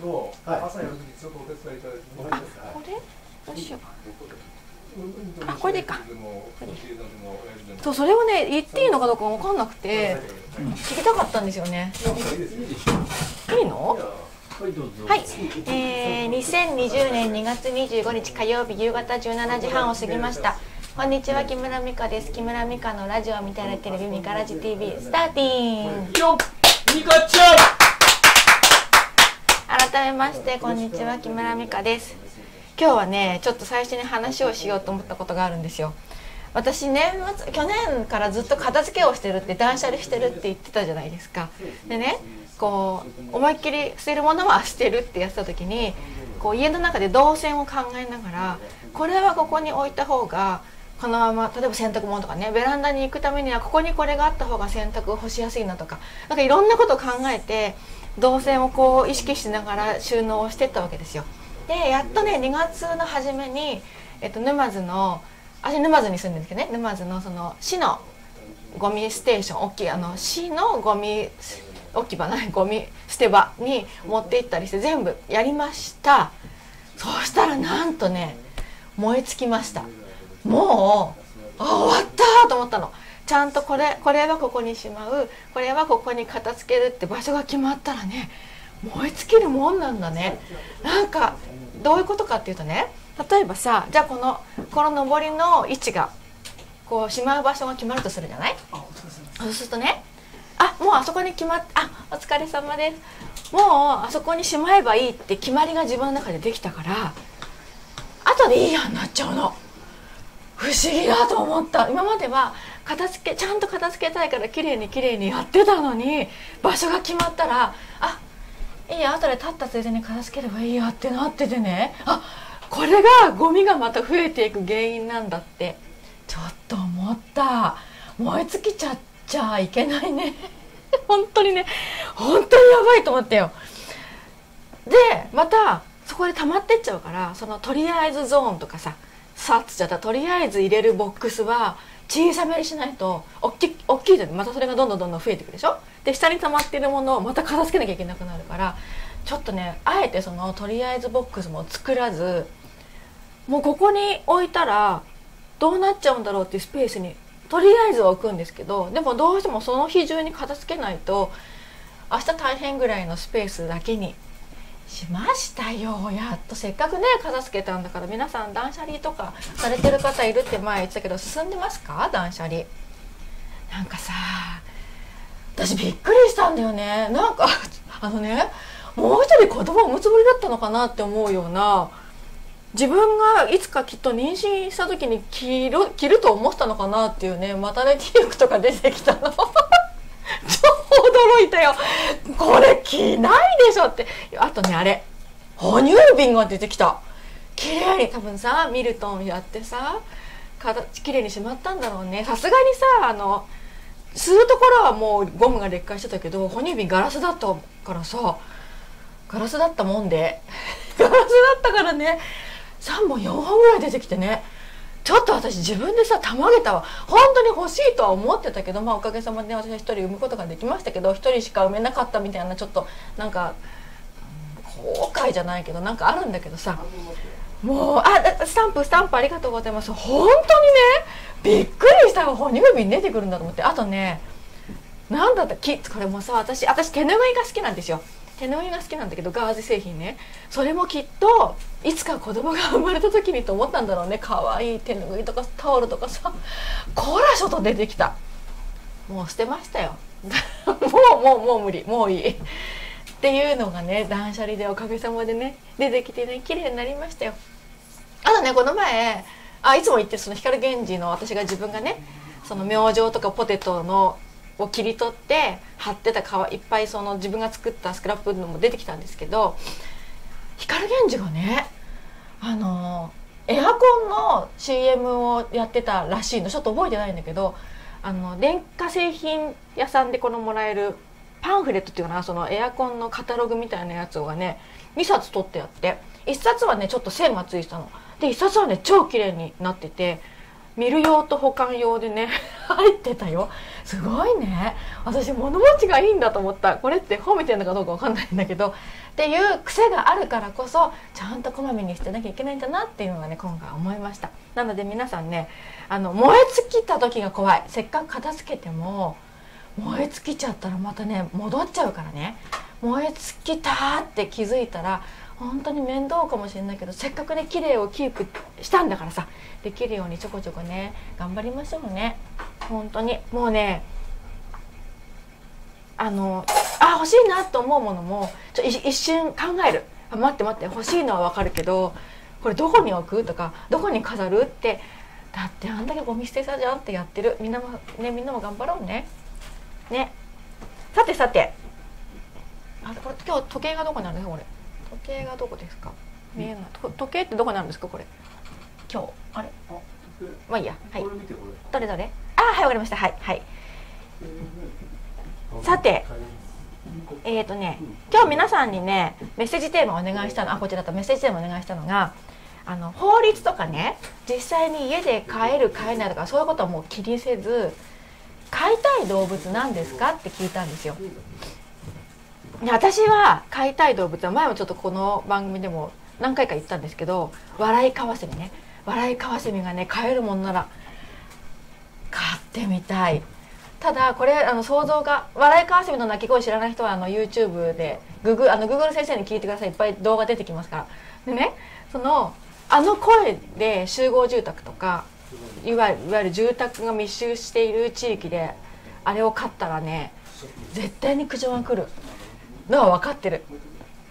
のはい。朝やるときちょっとお手伝いいただいてもわかりましたはい。これ？どうしようあこれでいいか？そうそれをね言っていいのかどうか分かんなくて聞きたかったんですよね。いいの？はいえー、2020年2月25日火曜日夕方17時半を過ぎました。こんにちは木村美香です。木村美香のラジオを見たらテレビミカラジ TV スターティーン。よっミカちゃん改めましてこんにちは木村美香です。今日はねちょっと最初に話をしようと思ったことがあるんですよ。私年末去年からずっと片付けをしてるって断捨離してるって言ってたじゃないですか。でねこう思いっきり捨てるものは捨てるってやってた時にこう家の中で動線を考えながらこれはここに置いた方がこのまま例えば洗濯物とかねベランダに行くためにはここにこれがあった方が洗濯干しやすいなとかなんかいろんなことを考えて動線をこう意識しながら収納をしてったわけですよ。でやっとね2月の初めに、えっと、沼津の私沼津に住んでるんですけどね。沼津のその市のゴミステーション大きいあの市のゴミ置き場ない ゴミ捨て場に持って行ったりして全部やりました。そうしたらなんとね燃え尽きました。もうあ終わったと思ったの。ちゃんとこれこれはここにしまう。これはここに片付けるって場所が決まったらね燃え尽きるもんなんだね。なんかどういうことかっていうとね例えばさじゃあこのこの上りの位置がこうしまう場所が決まるとするじゃない？そうす。るとねあもうあそこに決まっあお疲れ様です。もうあそこにしまえばいいって決まりが自分の中でできたから後でいいやになっちゃうの。不思議だと思った。今までは片付けちゃんと片付けたいから綺麗に綺麗にやってたのに場所が決まったらあいいや後で立ったついでに片付ければいいやってなっててね。あこれがゴミがまた増えていく原因なんだってちょっと思った。燃え尽きちゃっちゃいけないね。本当にね。本当にやばいと思ったよ。でまたそこで溜まってっちゃうからそのとりあえずゾーンとかささっつっちゃったとりあえず入れるボックスは小さめにしないと大き大きいとまたそれがどんどんどんどん増えていくでしょ？で下に溜まっているものをまた片付けなきゃいけなくなるからちょっとねあえてそのとりあえずボックスも作らずもうここに置いたらどうなっちゃうんだろうっていうスペースにとりあえず置くんですけどでもどうしてもその日中に片付けないと明日大変ぐらいのスペースだけにしましたよ。やっとせっかくね片付けたんだから皆さん断捨離とかされてる方いるって前言ってたけど進んでますか？断捨離。なんかさ私びっくりしたんだよね。なんか あのねもう一人子供を産むつもりだったのかなって思うような自分がいつかきっと妊娠した時に着る着ると思ったのかなっていうねマタネティ服とか出てきたの。驚いたよ。これ着ないでしょって。あとねあれ哺乳瓶が出てきた。綺麗に。多分さミルトンやってさ形綺麗にしまったんだろうね。さすがにさあの吸うところはもうゴムが劣化してたけど哺乳瓶ガラスだったからさガラスだったもんで。ガラスだったからね。3本4本ぐらい出てきてね。ちょっと私自分でさたまげたわ。本当に欲しいとは思ってたけどまあおかげさまで私は一人産むことができましたけど一人しか産めなかったみたいなちょっとなんか後悔じゃないけどなんかあるんだけどさ。もうあスタンプスタンプありがとうございます。本当にねびっくりした哺乳瓶出てくるんだと思って。あとねなんだったきこれもさ私私手ぬぐいが好きなんですよ。手ぬぐいが好きなんだけどガーゼ製品ね。それもきっといつか子供が生まれた時にと思ったんだろうね。可愛い手ぬぐいとかタオルとかさ。こらしょと出てきた。もう捨てましたよ。もうもうもう無理。もういい。っていうのがね断捨離でおかげさまでね出てきてね綺麗になりましたよ。あとねこの前あいつも言ってるその光源氏の私が自分がねその明星とかポテトのを切り取って貼ってた皮いっぱいその自分が作ったスクラップのも出てきたんですけど光源氏がねあのエアコンの CM をやってたらしいの。ちょっと覚えてないんだけどあの電化製品屋さんでこのもらえるパンフレットっていうかなそのエアコンのカタログみたいなやつがね2冊取ってあって1冊はねちょっと線がついてたの。で1冊はね超綺麗になってて見る用と保管用でね 入ってたよ。すごいね。私物持ちがいいんだと思った。これって褒めてるのかどうかわかんないんだけど。っていう癖があるからこそちゃんとこまめに捨てなきゃいけないんだなっていうのがね今回思いました。なので皆さんねあの燃え尽きた時が怖い。せっかく片付けても燃え尽きちゃったらまたね戻っちゃうからね。燃え尽きたって気づいたら本当に面倒かもしれないけどせっかくね綺麗をキープしたんだからさできるようにちょこちょこね頑張りましょうね。本当に。もうねあのあ欲しいなと思うものもちょ一瞬考える。あ待って待って欲しいのは分かるけどこれどこに置くとかどこに飾るってだってあんだけゴミ捨てたじゃんってやってる。みんなもねみんなも頑張ろうね。ね。さてさて。あこれ今日時計がどこにあるんですかこれ。時計がどこですか？見えない。と時計ってどこにあるんですか？これ。今日。あれ？まあいいや。はい。どれどれ。あはいわかりました。はいはい。さて。えーとね今日皆さんにねメッセージテーマをお願いしたの。あこちらとメッセージテーマお願いしたのがあの法律とかね実際に家で飼える飼えないとかそういうことはもう気にせず飼いたい動物なんですか？って聞いたんですよ。私は飼いたい動物は前もちょっとこの番組でも何回か言ったんですけど笑いカワセミね。笑いカワセミがね飼えるもんなら飼ってみたい。ただこれあの想像が笑いカワセミの鳴き声知らない人はあの YouTube でググあの Google 先生に聞いてくださいいっぱい動画出てきますから。でねそのあの声で集合住宅とかいわゆる住宅が密集している地域であれを飼ったらね絶対に苦情が来る。のは分かってる。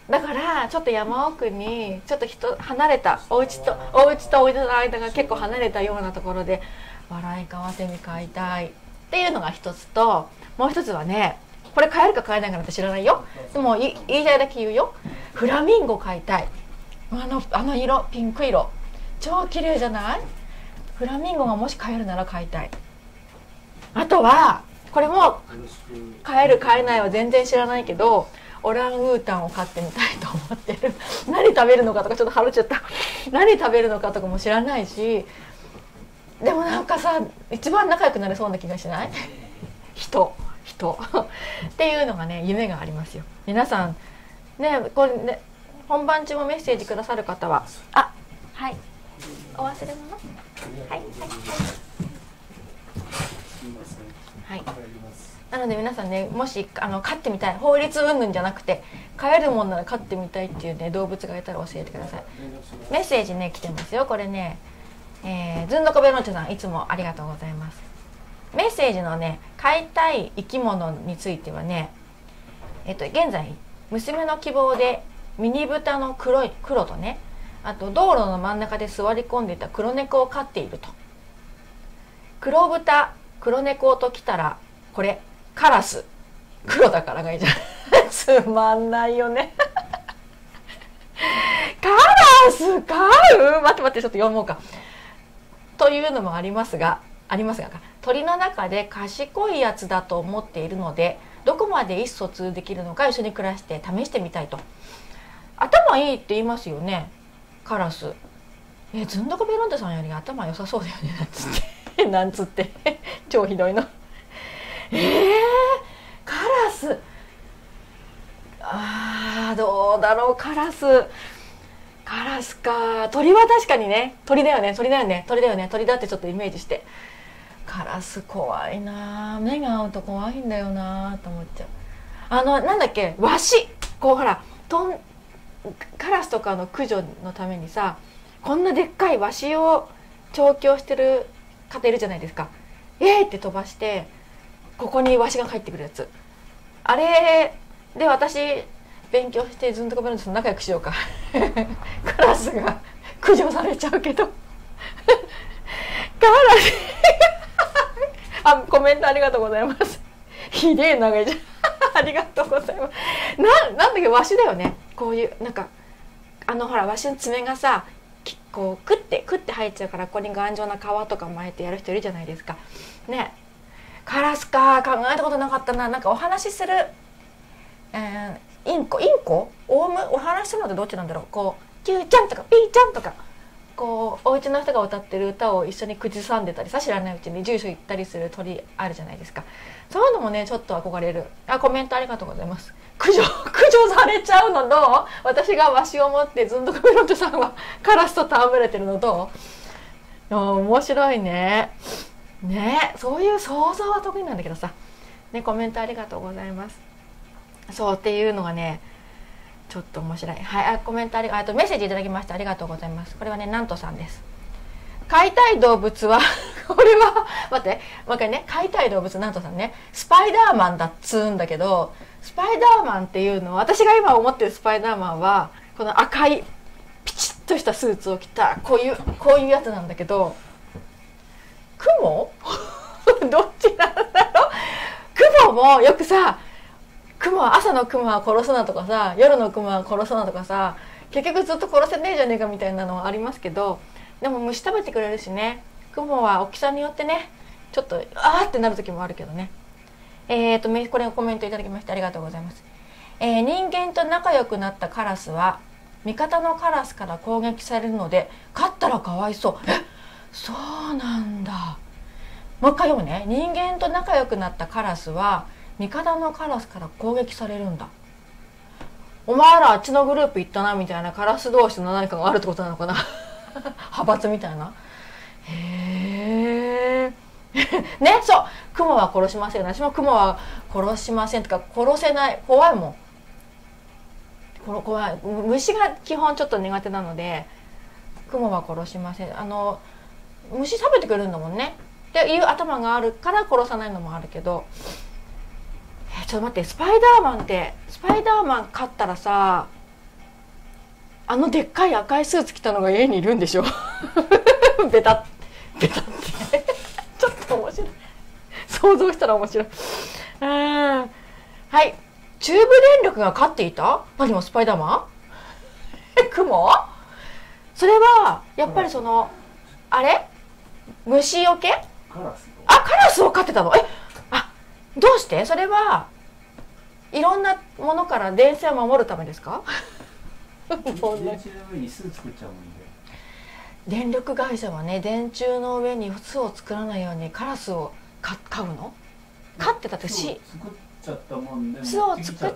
だからちょっと山奥にちょっと人離れたお家とお家とお家の間が結構離れたようなところで笑いかわせみ飼いたい。っていうのが一つともう一つはねこれ飼えるか飼えないかなんて知らないよ。でもい言いたいだけ言うよ。フラミンゴ飼いたい。あのあの色ピンク色。超綺麗じゃない？フラミンゴがもし飼えるなら飼いたい。あとはこれも飼える飼えないは全然知らないけどオランウータンを飼ってみたいと思ってる。何食べるのかとかちょっとはるっちゃった。何食べるのかとかも知らないし。でもなんかさ一番仲良くなれそうな気がしない？人。人。っていうのがね夢がありますよ。皆さんねこれね本番中もメッセージくださる方は。あはい。お忘れ物？はいはい。はいなので皆さんねもしあの飼ってみたい。法律云々じゃなくて飼えるもんなら飼ってみたいっていうね動物がいたら教えてください。メッセージね来てますよ。これねえー、ずんどこベロンチョさんいつもありがとうございます。メッセージのね飼いたい生き物についてはねえっ、と現在娘の希望でミニブタの黒い黒とねあと道路の真ん中で座り込んでいた黒猫を飼っていると。黒豚黒猫ときたらこれ。カラス。黒だからがいいじゃん。つまんないよね。カラス飼う待って待ってちょっと読もうか。というのもありますがありますが鳥の中で賢いやつだと思っているのでどこまで意思疎通できるのか一緒に暮らして試してみたいと。頭いいって言いますよね。カラス。えずんどこベロンテさんより頭良さそうだよね。なんつって。なんつって。超ひどいの。えー、ス。あーどうだろうカラス。カラスか。鳥は確かにね鳥だよね。鳥だよね。鳥だよね。鳥だってちょっとイメージして。カラス怖いな。目が合うと怖いんだよな。と思っちゃう。あのなんだっけ？ワシ。こうほらとんカラスとかの駆除のためにさこんなでっかいワシを調教してる方いるじゃないですか。えーって飛ばしてここにワシが入ってくるやつ。あれで私勉強してずんとこベロンと仲良くしようか。カラスが駆除されちゃうけど。カラス あコメントありがとうございます。ひでえ長いじゃん。ありがとうございます。ななんだっけワシだよね。こういうなんかあのほらワシの爪がさこうクッてクッて入っちゃうからここに頑丈な皮とか巻いてやる人いるじゃないですか。ね。カラスか考えたことなかったな。なんかお話しする、えー、インコインコ？オウム？お話しするのってどっちなんだろう？こうキューちゃんとかピーちゃんとか。こうお家の人が歌ってる歌を一緒に口ずさんでたりさ知らないうちに住所行ったりする鳥あるじゃないですか。そういうのもねちょっと憧れる。あコメントありがとうございます。駆除駆除されちゃうのどう？私がわしを持ってずんどくメロントさんはカラスと戯れてるのどう？面白いね。ねそういう想像は得意なんだけどさ。ねコメントありがとうございます。そうっていうのがねちょっと面白い。はいあコメントありがとうメッセージいただきましてありがとうございます。これはねなんとさんです。飼いたい動物は これは待ってもう一回ね。飼いたい動物なんとさんね。スパイダーマンだっつうんだけどスパイダーマンっていうのは私が今思ってるスパイダーマンはこの赤いピチッとしたスーツを着たこういうこういうやつなんだけど雲？どっちなんだろう？雲もよくさ雲は朝の雲は殺すなとかさ夜の雲は殺すなとかさ結局ずっと殺せねえじゃねえかみたいなのはありますけどでも虫食べてくれるしね雲は大きさによってねちょっとあーってなる時もあるけどね。えーとこれをコメントいただきましてありがとうございます、えー人間と仲良くなったカラスは味方のカラスから攻撃されるので勝ったらかわいそう。え？そうなんだ。もう一回読むね。人間と仲良くなったカラスは味方のカラスから攻撃されるんだ。お前らあっちのグループ行ったなみたいなカラス同士の何かがあるってことなのかな。派閥みたいな。へえ ねそう。雲は殺しません私も雲は殺しませんとか殺せない。怖いもん。この怖い。虫が基本ちょっと苦手なので雲は殺しません。あの虫食べてくれるんだもんね。っていう頭があるから殺さないのもあるけど。えちょっと待ってスパイダーマンってスパイダーマン勝ったらさあのでっかい赤いスーツ着たのが家にいるんでしょ？ベタベタって。ちょっと面白い。想像したら面白い。うん。はい。中部電力が勝っていた？何もスパイダーマン？雲？それはやっぱりそのあれ？虫よけ？カラスあカラスを飼ってたの？えあどうして？それはいろんなものから電線を守るためですか？電池の上に巣作っちゃうもんで。電力会社はね電柱の上に巣を作らないようにカラスをか飼うの？飼ってたってし巣を作っちゃったもんで巣を持って懐い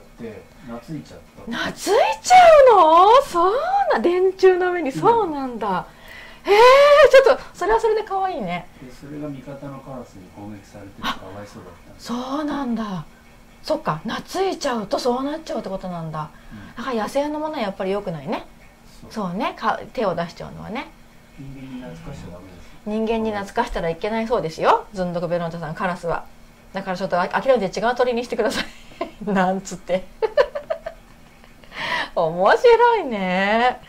ちゃった。懐いちゃうの？そうな電柱の上に。そうなんだ。へえちょっとそれはそれで可愛いね。でそれが味方のカラスに攻撃されててかわいそうだった。そうなんだ。そっか懐いちゃうとそうなっちゃうってことなんだ。うん。だから野生のものはやっぱり良くないね。そう。ね。か手を出しちゃうのはね。人間に懐かしちゃダメです。よ人間に懐かしたらいけないそうですよ。ずんどくベロンタさんカラスは。だからちょっとあ諦めて違う鳥にしてください。なんつって。面白いね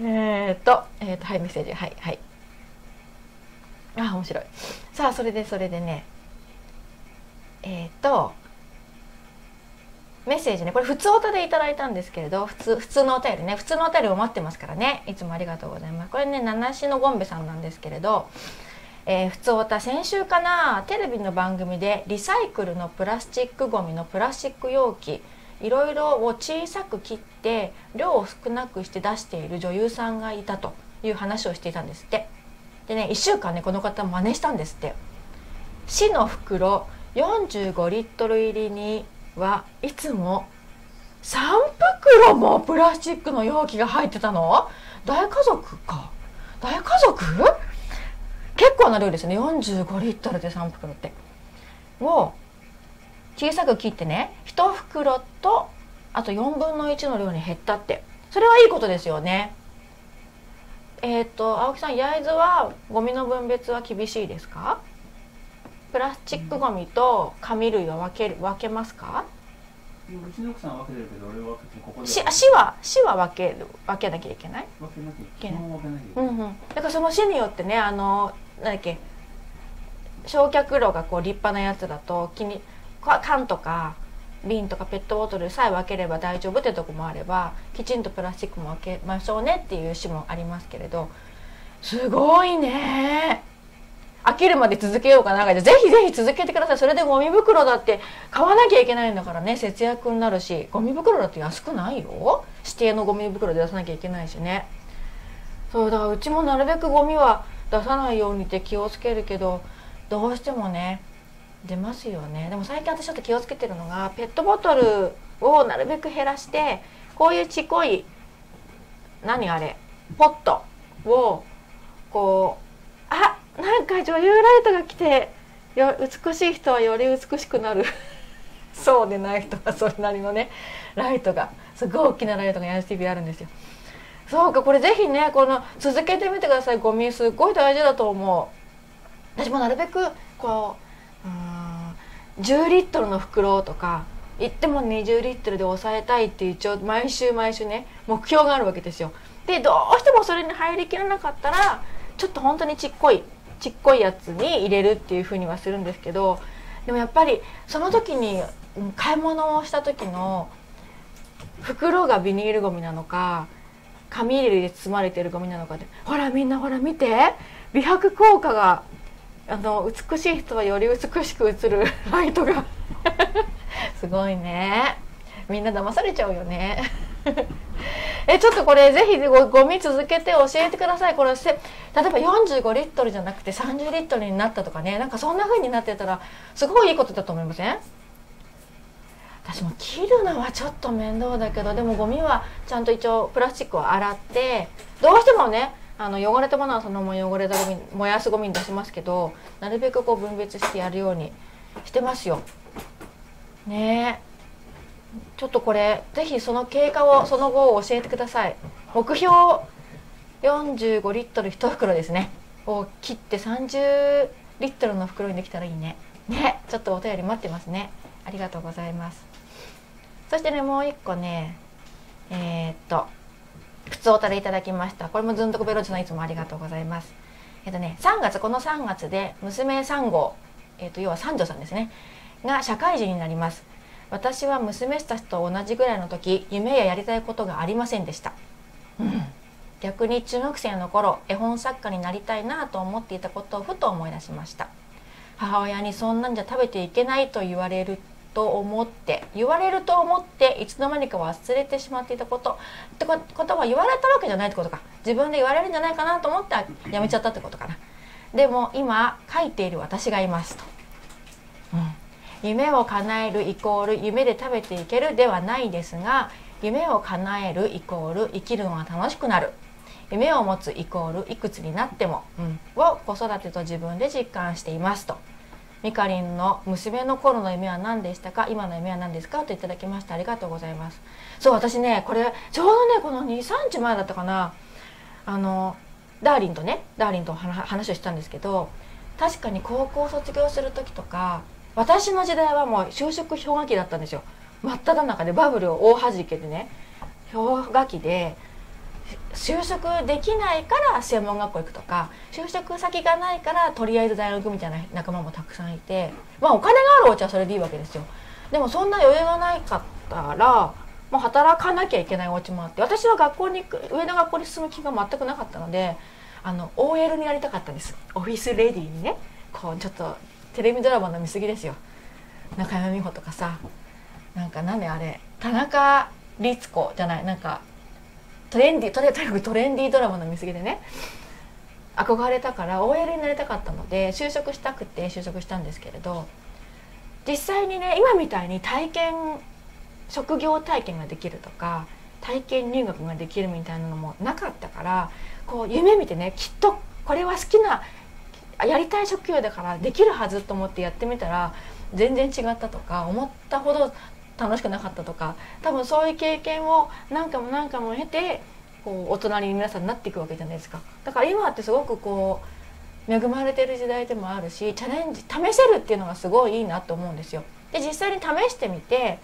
えー、っとえー、っとはいメッセージはいはい。あ面白い。さあそれでそれでねえー、っとメッセージねこれ普通おたでいただいたんですけれど普通普通のお便りね普通のお便りを待ってますからね。いつもありがとうございます。これね七種のゴンベさんなんですけれどえー、普通おた先週かなテレビの番組でリサイクルのプラスチックごみのプラスチック容器いろいろを小さく切って量を少なくして出している女優さんがいたという話をしていたんですって。でね1週間ねこの方真似したんですって。市の袋45リットル入りにはいつも3袋もプラスチックの容器が入ってたの？大家族か？大家族？結構な量ですね。45リットルで3袋って。を小さく切ってね1袋とあと4分の1の量に減ったって。それはいいことですよね。えっ、と青木さん焼津はゴミの分別は厳しいですか？プラスチックゴミと紙類は分ける分けますか？うちの奥さんは分けてるけど俺は分けてここで市市は市は分ける分けなきゃいけない？分けなきゃいけない。うんうん、だからその市によってねあのなんだっけ焼却炉がこう立派なやつだと気にか缶とか瓶とかペットボトルさえ分ければ大丈夫ってとこもあればきちんとプラスチックも分けましょうねっていう市もありますけれどすごいね。飽きるまで続けようかな。ぜひぜひ続けてください。それでゴミ袋だって買わなきゃいけないんだからね。節約になるしゴミ袋だって安くないよ。指定のゴミ袋で出さなきゃいけないしね。そうだからうちもなるべくゴミは出さないようにって気をつけるけどどうしてもね出ますよね。でも最近私ちょっと気をつけてるのがペットボトルをなるべく減らしてこういうちっこい何あれポットをこうあなんか女優ライトが来てよ美しい人はより美しくなる。そうでない人はそれなりのねライトがすごい大きなライトがヤン TV あるんですよ。そうかこれぜひねこの続けてみてください。ゴミすっごい大事だと思う。私もなるべくこううん10リットルの袋とか言っても20リットルで抑えたいっていう一応毎週毎週ね目標があるわけですよ。でどうしてもそれに入りきらなかったらちょっと本当にちっこいちっこいやつに入れるっていうふうにはするんですけどでもやっぱりその時に買い物をした時の袋がビニールゴミなのか紙入れで包まれてるゴミなのかでほらみんなほら見て美白効果があの美しい人はより美しく映る ライトが。すごいね。みんな騙されちゃうよね。えちょっとこれぜひごゴミ続けて教えてください。これせ例えば45リットルじゃなくて30リットルになったとかね。なんかそんな風になってたらすごいいいことだと思いません？私も切るのはちょっと面倒だけどでもゴミはちゃんと一応プラスチックを洗ってどうしてもねあの汚れたものはそのまま汚れたゴミ燃やすゴミに出しますけどなるべくこう分別してやるようにしてますよ。ね。えちょっとこれぜひその経過をその後教えてください。目標45リットル1袋ですね。を切って30リットルの袋にできたらいいね。ね。ちょっとお便り待ってますね。ありがとうございます。そしてねもう一個ね。えーっと。普通おたでいただきました。これもずんとこベロチさんいつもありがとうございます。えっとね3月この3月で娘3号えっと要は三女さんですね。が社会人になります。私は娘たちと同じぐらいの時夢ややりたいことがありませんでした、うん、逆に中学生の頃絵本作家になりたいなと思っていたことをふと思い出しました。母親にそんなんじゃ食べていけないと言われると思って言われると思っていつの間にか忘れてしまっていたこと。ってことは言われたわけじゃないってことか。自分で言われるんじゃないかなと思ってやめちゃったってことかな。でも今書いている私がいますと、うん、夢を叶えるイコール夢で食べていけるではないですが夢を叶えるイコール生きるのが楽しくなる。夢を持つイコールいくつになっても、うん、を子育てと自分で実感していますと。みかりんの娘の頃の夢は何でしたか？今の夢は何ですか？といただきましてありがとうございます。そう私ねこれちょうどねこの23日前だったかな。あのダーリンとねダーリンと話をしたんですけど確かに高校卒業する時とか私の時代はもう就職氷河期だったんですよ。真っ只中でバブルを大はじけでね氷河期で就職できないから専門学校行くとか就職先がないからとりあえず大学みたいな仲間もたくさんいてまあお金があるお家はそれでいいわけですよ。でもそんな余裕がないかったらもう働かなきゃいけないお家もあって私は学校に上の学校に進む気が全くなかったのであの OL になりたかったんです。オフィスレディーにねこうちょっとテレビドラマの見過ぎですよ。中山美穂とかさなんか何であれ田中律子じゃないなんかトレンディとにかくトレンディードラマの見過ぎでね。憧れたから OL になりたかったので就職したくて就職したんですけれど実際にね今みたいに体験職業体験ができるとか体験入学ができるみたいなのもなかったからこう夢見てねきっとこれは好きなやりたい職業だからできるはずと思ってやってみたら全然違ったとか思ったほど楽しくなかったとか多分そういう経験を何回も何回も経てこう大人に皆さんなっていくわけじゃないですか。だから今ってすごくこう恵まれてる時代でもあるしチャレンジ試せるっていうのがすごいいいなと思うんですよ。で実際に試してみて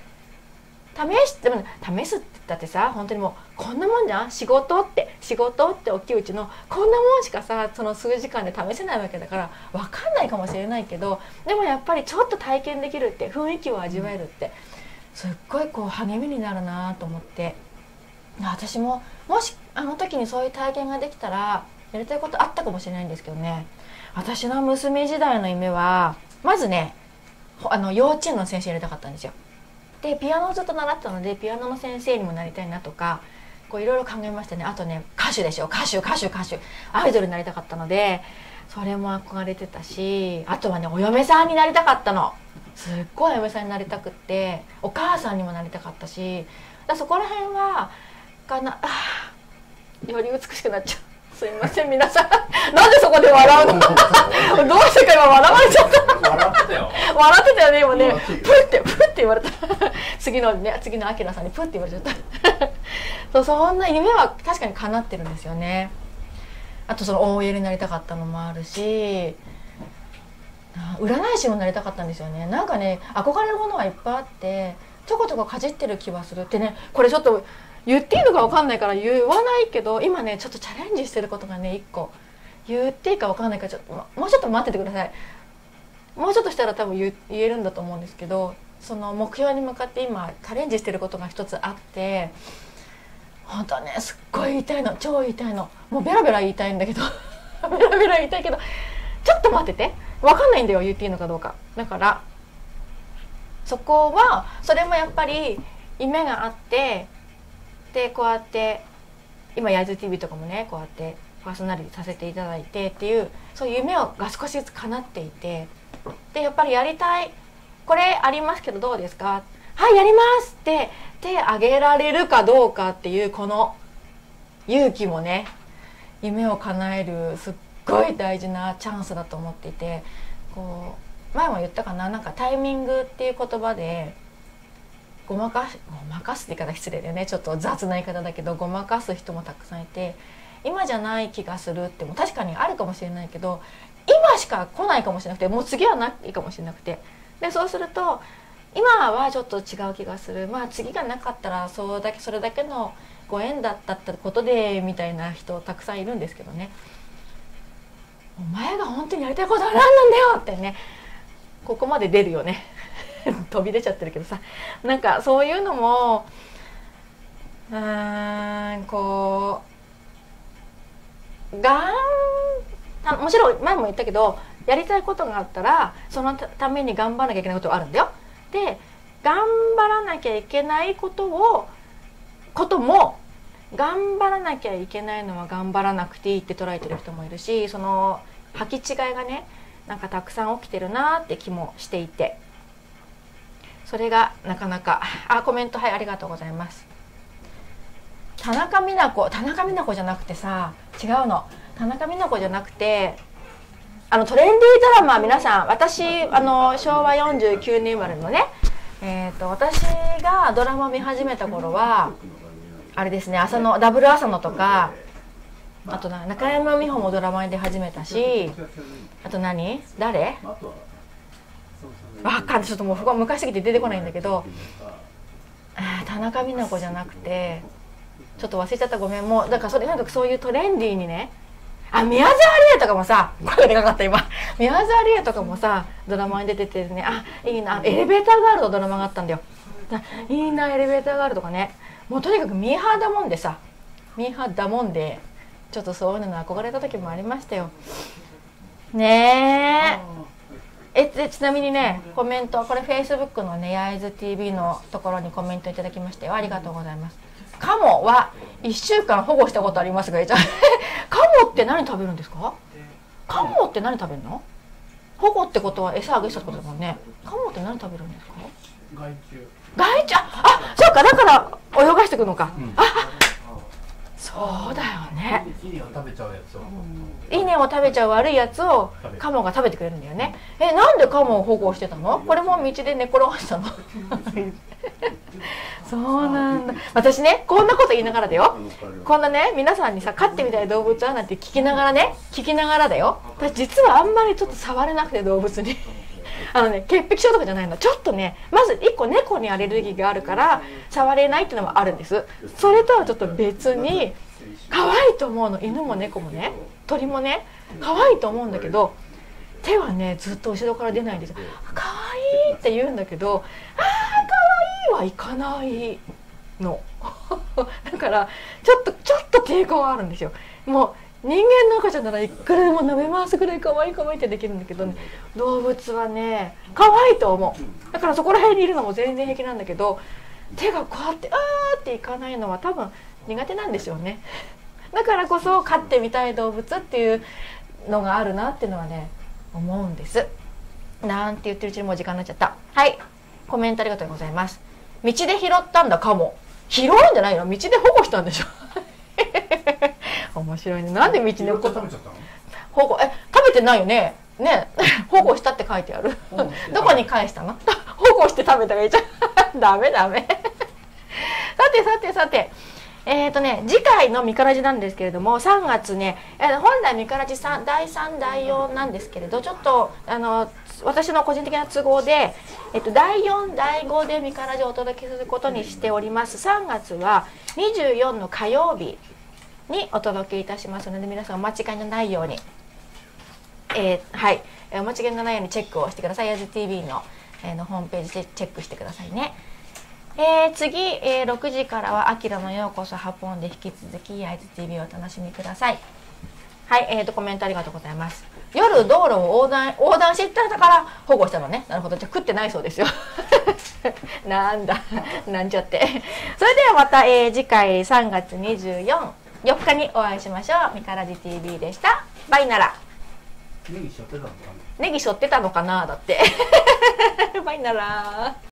試しても試すって言ったってさ本当にもうこんなもんじゃん仕事って仕事って大きいうちのこんなもんしかさその数時間で試せないわけだから分かんないかもしれないけどでもやっぱりちょっと体験できるって雰囲気を味わえるってすっごいこう励みになるなと思って。私ももしあの時にそういう体験ができたらやりたいことあったかもしれないんですけどね。私の娘時代の夢はまずねあの幼稚園の先生やりたかったんですよ。でピアノをずっと習ったのでピアノの先生にもなりたいなとかこういろいろ考えましたね。あとね歌手でしょ。歌手歌手歌手。アイドルになりたかったのでそれも憧れてたしあとはねお嫁さんになりたかったの。すっごいお嫁さんになりたくってお母さんにもなりたかったしだそこら辺はかなあーより美しくなっちゃう。すいません皆さん。なんでそこで笑うの？どうしてか今笑われちゃった？笑ってたよ。笑ってたよね今ね。プってプって言われた。次のね次のアキラさんにプって言われちゃった。そうそんな夢は確かに叶ってるんですよね。あとその OL になりたかったのもあるしあ占い師もなりたかったんですよね。なんかね憧れるものはいっぱいあってちょこちょこかじってる気はするってねこれちょっと言っていいのか分かんないから言わないけど今ねちょっとチャレンジしてることがね一個。言っていいか分かんないからちょっともうちょっと待っててください。もうちょっとしたら多分言言えるんだと思うんですけどその目標に向かって今チャレンジしてることが一つあって本当はねすっごい言いたいの超言いたいの。もうベラベラ言いたいんだけど。ベラベラ言いたいけど。ちょっと待ってて。分かんないんだよ言っていいのかどうか。だからそこはそれもやっぱり夢があってでこうやって今焼津 TV とかもねこうやってパーソナリティさせていただいてっていうそういう夢をが少しずつ叶っていてでやっぱりやりたいこれありますけどどうですか？はいやります！って手挙げられるかどうかっていうこの勇気もね夢を叶えるすっごい大事なチャンスだと思っていてこう前も言ったかななんかタイミングっていう言葉でごまかしごまかすって言い方失礼だよね。ちょっと雑な言い方だけどごまかす人もたくさんいて今じゃない気がするっても確かにあるかもしれないけど今しか来ないかもしれなくてもう次はないかもしれなくて。でそうすると今はちょっと違う気がする。まあ次がなかったらそうだけそれだけのご縁だったってことでみたいな人たくさんいるんですけどね。お前が本当にやりたいことは何なんだよってね。ここまで出るよね。飛び出ちゃってるけどさ。なんかそういうのもうーんこうがんたもちろん前も言ったけどやりたいことがあったらそのたために頑張らなきゃいけないことはあるんだよ。で頑張らなきゃいけないことをことも頑張らなきゃいけないのは頑張らなくていいって捉えてる人もいるしその履き違いがねなんかたくさん起きてるなって気もしていて。それがなかなかあコメントはいありがとうございます。田中美奈子田中美奈子じゃなくてさ違うの。田中美奈子じゃなくてあのトレンディードラマ皆さん私あの昭和49年生まれのねえー、と私がドラマ見始めた頃はあれですね朝のダブル朝のとかあとな中山美穂もドラマに出始めたしあと何？誰？わかんないちょっともう昔すぎて出てこないんだけど。あー田中美奈子じゃなくて。ちょっと忘れちゃったごめん。もうだからそれなんかそういうトレンディーにね。あ宮沢りえとかもさ声がでかかった今。宮沢りえとかもさドラマに出ててね。あいいな。エレベーターガールのドラマがあったんだよ。いいなエレベーターガールとかね。もうとにかくミーハーだもんでさ。ミーハーだもんで。ちょっとそういうのに憧れた時もありましたよ。ねえ。えでちなみにねコメントこれフェイスブックのね焼津 TV のところにコメントいただきましたよ。ありがとうございます。カモは1週間保護したことありますがじゃあカモって何食べるんですか？カモって何食べるの？保護ってことは餌あげしたってことだもんね。カモって何食べるんですか？害虫。害虫？ああそうかだから泳がしていくのか、あそうだよね。稲を食べちゃうやつを稲を食べちゃう悪いやつをカモが食べてくれるんだよね。えなんでカモを保護してたの？これも道で寝転がしたの？そうなんだ。私ねこんなこと言いながらだよ。こんなね皆さんにさ飼ってみたい動物はなんて聞きながらね聞きながらだよ。私実はあんまりちょっと触れなくて動物にあのね潔癖症とかじゃないの。ちょっとねまず1個猫にアレルギーがあるから触れないっていうのもあるんです。それとはちょっと別に可愛いと思うの。犬も猫もね。鳥もね。可愛いと思うんだけど手はねずっと後ろから出ないんですよ。可愛いって言うんだけどあー可愛いはいかないの だからちょっとちょっと抵抗があるんですよ。もう人間の赤ちゃんならいくらでも舐め回すぐらい可愛い可愛いってできるんだけどね。動物はね可愛いと思う。だからそこら辺にいるのも全然平気なんだけど手がこうやってあーっていかないのは多分苦手なんでしょうね。だからこそ飼ってみたい動物っていうのがあるなっていうのはね思うんです。なんて言ってるうちにもう時間になっちゃった。はい。コメントありがとうございます。道で拾ったんだかも拾うんじゃないの？道で保護したんでしょ。面白いね。なんで道で拾って食べちゃったの？保護え食べてないよね。ね。保護したって書いてある。どこに返したの？保護して食べたらいいじゃん。ダメダメ。さてさてさてえーとね、次回の「みからじ」なんですけれども3月ね、えー本来みからじさん第3第4なんですけれどちょっとあの私の個人的な都合で、えっと、第4第5でみからじをお届けすることにしております3月は24の火曜日にお届けいたしますので皆さんお間違いのないようにえーはい、お間違いのないようにチェックをしてください。ヤズ TV の,、えーのホームページでチェックしてくださいね。えー次、えー6時からは「あきらのようこそハポン」で引き続きヤズ TV をお楽しみください。はい、えー、とコメントありがとうございます。夜道路を横断横断してたから保護したのね。なるほど。じゃあ食ってないそうですよ。なんだ、なんちゃって。それではまた、えー次回3月24、4日にお会いしましょう。みからじ TV でした。バイなら。ネギしょってたのかなネギ背負ってたのかなだって。バイなら。